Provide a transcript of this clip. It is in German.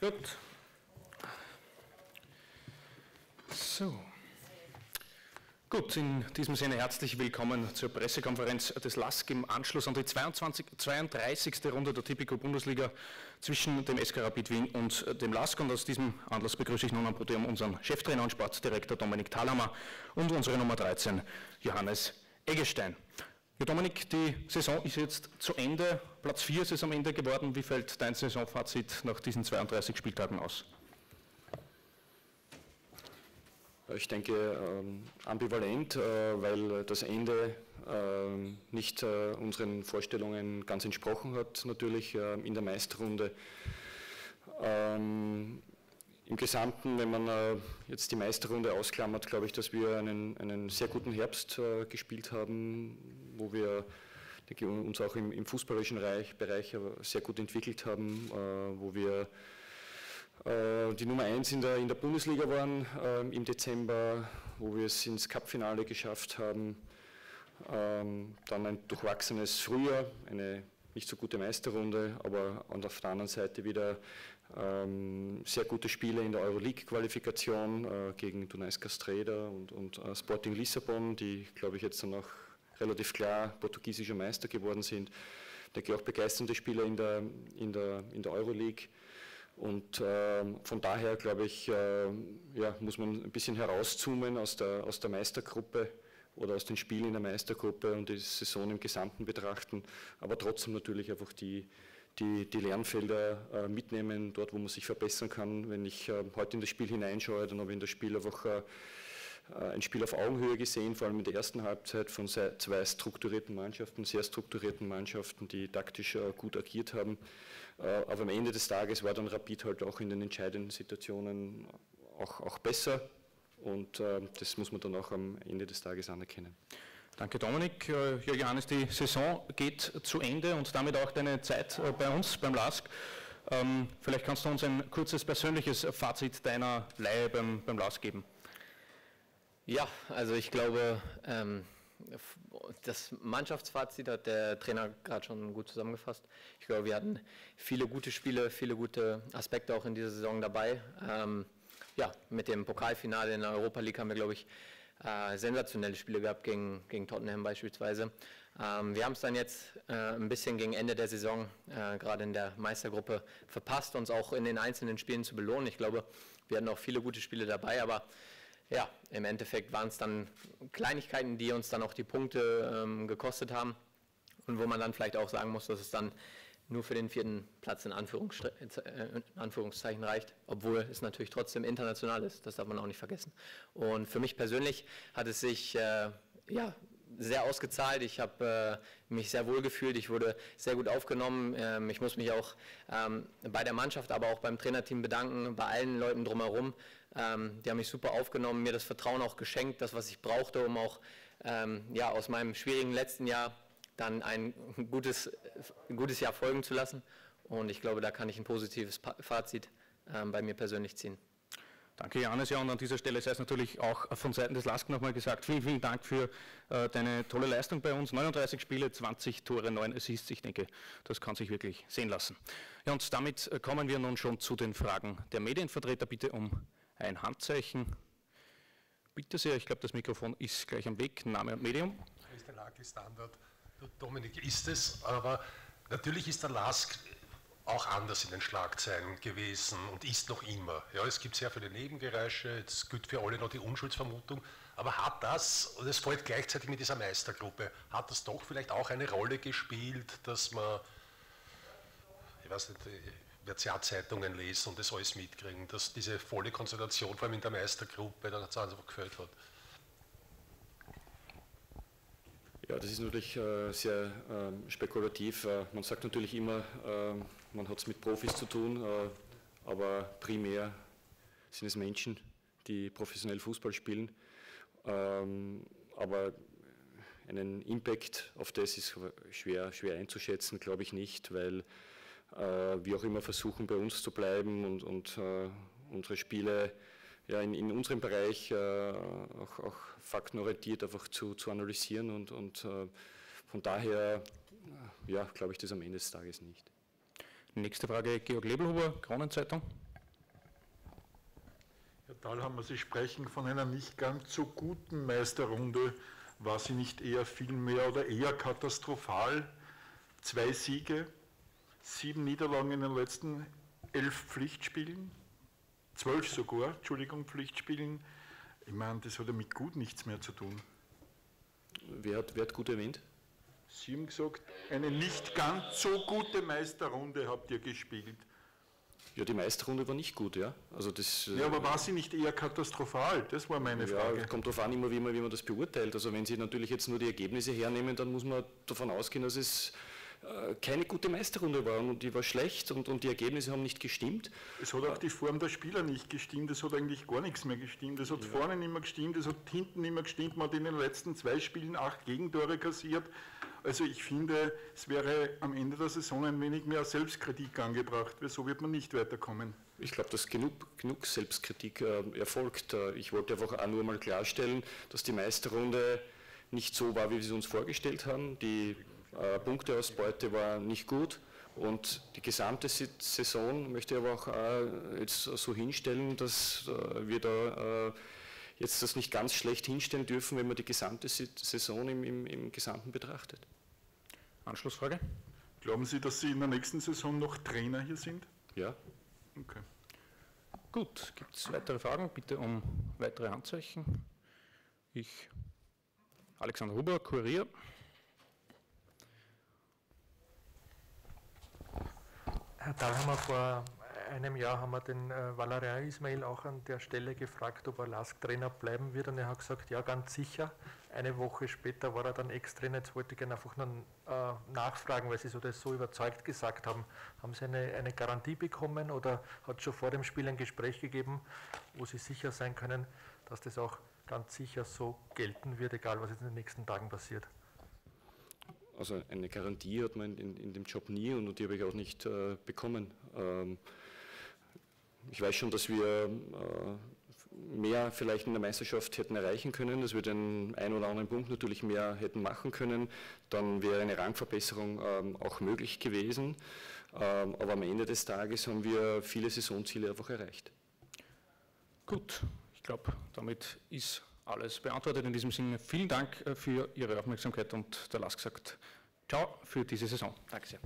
Gut. So. Gut, in diesem Sinne herzlich willkommen zur Pressekonferenz des LASK im Anschluss an die 22, 32. Runde der Tipico Bundesliga zwischen dem SK Rapid Wien und dem LASK. Und aus diesem Anlass begrüße ich nun am Podium unseren Cheftrainer und Sportdirektor Dominik Thalhammer und unsere Nummer 13 Johannes Eggestein. Ja, Dominik, die Saison ist jetzt zu Ende. Platz 4 ist es am Ende geworden. Wie fällt dein Saisonfazit nach diesen 32 Spieltagen aus? Ich denke ähm, ambivalent, äh, weil das Ende ähm, nicht äh, unseren Vorstellungen ganz entsprochen hat, natürlich äh, in der Meisterrunde. Ähm, Im Gesamten, wenn man jetzt die Meisterrunde ausklammert, glaube ich, dass wir einen, einen sehr guten Herbst gespielt haben, wo wir denke, uns auch im, im fußballerischen Bereich sehr gut entwickelt haben, wo wir äh, die Nummer 1 in der, in der Bundesliga waren ähm, im Dezember, wo wir es ins Cupfinale geschafft haben. Ähm, dann ein durchwachsenes Frühjahr, eine nicht so gute Meisterrunde, aber auf der anderen Seite wieder ähm, sehr gute Spiele in der Euroleague-Qualifikation äh, gegen Dunais Castreda und, und äh, Sporting Lissabon, die, glaube ich, jetzt dann auch relativ klar portugiesischer Meister geworden sind. Ich denke auch begeisternde Spiele in der, in der, in der Euroleague. Und äh, von daher, glaube ich, äh, ja, muss man ein bisschen herauszoomen aus der, aus der Meistergruppe oder aus den Spielen in der Meistergruppe und die Saison im Gesamten betrachten, aber trotzdem natürlich einfach die, die, die Lernfelder äh, mitnehmen, dort wo man sich verbessern kann. Wenn ich äh, heute in das Spiel hineinschaue, dann habe ich in das Spiel einfach äh, ein Spiel auf Augenhöhe gesehen, vor allem in der ersten Halbzeit von zwei strukturierten Mannschaften, sehr strukturierten Mannschaften, die taktisch gut agiert haben. Aber am Ende des Tages war dann Rapid halt auch in den entscheidenden Situationen auch, auch besser und das muss man dann auch am Ende des Tages anerkennen. Danke Dominik. Ja, Johannes, die Saison geht zu Ende und damit auch deine Zeit bei uns beim LASK. Ähm, vielleicht kannst du uns ein kurzes persönliches Fazit deiner Leihe beim, beim LASK geben. Ja, also ich glaube, ähm, das Mannschaftsfazit hat der Trainer gerade schon gut zusammengefasst. Ich glaube, wir hatten viele gute Spiele, viele gute Aspekte auch in dieser Saison dabei. Ähm, ja, mit dem Pokalfinale in der Europa League haben wir, glaube ich, äh, sensationelle Spiele gehabt gegen, gegen Tottenham beispielsweise. Ähm, wir haben es dann jetzt äh, ein bisschen gegen Ende der Saison, äh, gerade in der Meistergruppe, verpasst, uns auch in den einzelnen Spielen zu belohnen. Ich glaube, wir hatten auch viele gute Spiele dabei, aber ja, im Endeffekt waren es dann Kleinigkeiten, die uns dann auch die Punkte ähm, gekostet haben und wo man dann vielleicht auch sagen muss, dass es dann nur für den vierten Platz in, Anführungs äh, in Anführungszeichen reicht, obwohl es natürlich trotzdem international ist, das darf man auch nicht vergessen. Und für mich persönlich hat es sich äh, ja, sehr ausgezahlt. Ich habe äh, mich sehr wohl gefühlt. Ich wurde sehr gut aufgenommen. Ähm, ich muss mich auch ähm, bei der Mannschaft, aber auch beim Trainerteam bedanken, bei allen Leuten drumherum. Ähm, die haben mich super aufgenommen, mir das Vertrauen auch geschenkt, das, was ich brauchte, um auch ähm, ja, aus meinem schwierigen letzten Jahr dann ein gutes, ein gutes Jahr folgen zu lassen. Und ich glaube, da kann ich ein positives Fazit ähm, bei mir persönlich ziehen. Danke, Johannes. Ja, und an dieser Stelle sei es natürlich auch von Seiten des LASK nochmal gesagt, vielen, vielen Dank für äh, deine tolle Leistung bei uns. 39 Spiele, 20 Tore, 9 Assists. Ich denke, das kann sich wirklich sehen lassen. Ja, und damit äh, kommen wir nun schon zu den Fragen der Medienvertreter. Bitte um ein Handzeichen. Bitte sehr, ich glaube, das Mikrofon ist gleich am Weg. Name und Medium. Das ist der LASK Standard. Dominik ist es, aber natürlich ist der LASK auch anders in den Schlagzeilen gewesen und ist noch immer. Ja, es gibt sehr viele Nebengeräusche, es gilt für alle noch die Unschuldsvermutung, aber hat das, und es folgt gleichzeitig mit dieser Meistergruppe, hat das doch vielleicht auch eine Rolle gespielt, dass man, ich weiß nicht, wird ja Zeitungen lesen und das alles mitkriegen, dass diese volle Konstellation, vor allem in der Meistergruppe, dann hat es einfach gefällt hat. Ja, das ist natürlich äh, sehr äh, spekulativ. Äh, man sagt natürlich immer, ähm, man hat es mit Profis zu tun, äh, aber primär sind es Menschen, die professionell Fußball spielen. Ähm, aber einen Impact auf das ist schwer, schwer einzuschätzen, glaube ich nicht, weil äh, wir auch immer versuchen, bei uns zu bleiben und, und äh, unsere Spiele ja, in, in unserem Bereich äh, auch, auch faktenorientiert einfach zu, zu analysieren und, und äh, von daher ja, glaube ich das am Ende des Tages nicht. Nächste Frage, Georg Lebelhuber, Kronenzeitung. Dahlhammer, Sie sprechen von einer nicht ganz so guten Meisterrunde. War sie nicht eher viel mehr oder eher katastrophal? Zwei Siege, sieben Niederlagen in den letzten elf Pflichtspielen, zwölf sogar, Entschuldigung, Pflichtspielen. Ich meine, das hat ja mit gut nichts mehr zu tun. Wer hat, wer hat gut erwähnt? Sie haben gesagt, eine nicht ganz so gute Meisterrunde habt ihr gespielt. Ja, die Meisterrunde war nicht gut, ja. Also das, ja, aber war sie nicht eher katastrophal? Das war meine ja, Frage. Kommt darauf an, immer wie man, wie man das beurteilt. Also wenn Sie natürlich jetzt nur die Ergebnisse hernehmen, dann muss man davon ausgehen, dass es äh, keine gute Meisterrunde war und die war schlecht und, und die Ergebnisse haben nicht gestimmt. Es hat auch die Form der Spieler nicht gestimmt, es hat eigentlich gar nichts mehr gestimmt. Es hat ja. vorne nicht mehr gestimmt, es hat hinten nicht mehr gestimmt. Man hat in den letzten zwei Spielen acht Gegentore kassiert. Also ich finde, es wäre am Ende der Saison ein wenig mehr Selbstkritik angebracht, weil so wird man nicht weiterkommen. Ich glaube, dass genug, genug Selbstkritik äh, erfolgt. Äh, ich wollte einfach auch nur mal klarstellen, dass die Meisterrunde nicht so war, wie wir sie uns vorgestellt haben. Die äh, Punkteausbeute war nicht gut und die gesamte Saison möchte ich aber auch äh, jetzt so hinstellen, dass äh, wir da äh, jetzt das nicht ganz schlecht hinstellen dürfen, wenn man die gesamte Saison im, im, im Gesamten betrachtet. Anschlussfrage? Glauben Sie, dass Sie in der nächsten Saison noch Trainer hier sind? Ja. Okay. Gut, gibt es weitere Fragen? Bitte um weitere Handzeichen. Ich, Alexander Huber, Kurier. Herr Dahlhammer, vor einem Jahr haben wir den äh, Valerian Ismail auch an der Stelle gefragt, ob er Lask-Trainer bleiben wird und er hat gesagt, ja, ganz sicher. Eine Woche später war er dann Ex-Trainer. Jetzt wollte ich gerne einfach nur äh, nachfragen, weil Sie so das so überzeugt gesagt haben. Haben Sie eine, eine Garantie bekommen oder hat es schon vor dem Spiel ein Gespräch gegeben, wo Sie sicher sein können, dass das auch ganz sicher so gelten wird, egal was jetzt in den nächsten Tagen passiert? Also eine Garantie hat man in, in dem Job nie und die habe ich auch nicht äh, bekommen. Ähm, ich weiß schon, dass wir äh, mehr vielleicht in der Meisterschaft hätten erreichen können, dass wir den einen oder anderen Punkt natürlich mehr hätten machen können. Dann wäre eine Rangverbesserung ähm, auch möglich gewesen. Ähm, aber am Ende des Tages haben wir viele Saisonziele einfach erreicht. Gut, ich glaube, damit ist alles beantwortet. In diesem Sinne vielen Dank äh, für Ihre Aufmerksamkeit und der Lars gesagt, ciao für diese Saison. Danke sehr.